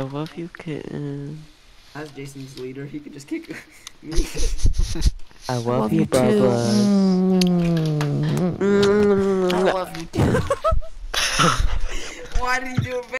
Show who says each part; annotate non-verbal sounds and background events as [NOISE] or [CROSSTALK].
Speaker 1: I love you, kitten.
Speaker 2: As Jason's leader, he could just kick [LAUGHS] me.
Speaker 1: I love,
Speaker 3: love
Speaker 1: you,
Speaker 3: you too.
Speaker 1: Bubba.
Speaker 3: I love you too. [LAUGHS]
Speaker 2: Why did you? do it?